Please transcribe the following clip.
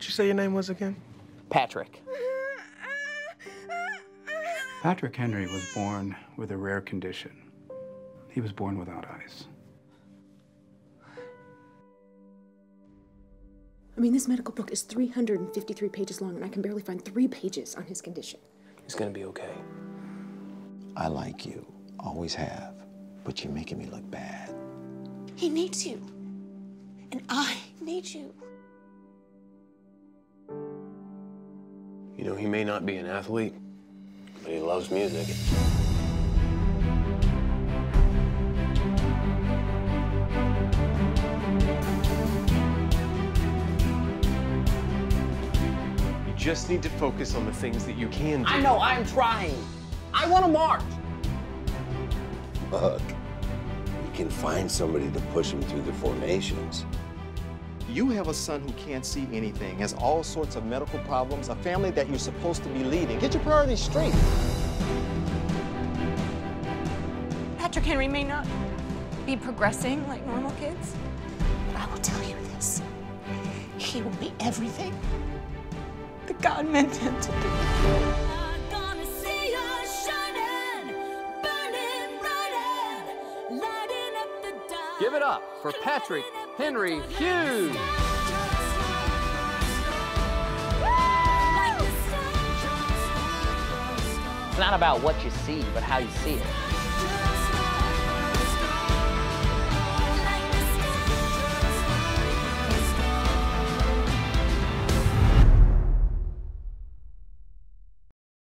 What'd you say your name was again? Patrick. Patrick Henry was born with a rare condition. He was born without eyes. I mean, this medical book is 353 pages long, and I can barely find three pages on his condition. He's gonna be okay. I like you, always have, but you're making me look bad. He needs you. And I need you. You know, he may not be an athlete, but he loves music. You just need to focus on the things that you can do. I know, I'm trying. I want to march. Look, you can find somebody to push him through the formations. You have a son who can't see anything, has all sorts of medical problems, a family that you're supposed to be leading. Get your priorities straight. Patrick Henry may not be progressing like normal kids. But I will tell you this he will be everything that God meant him to be. Give it up for Patrick Henry Hughes. It's not about what you see, but how you see it.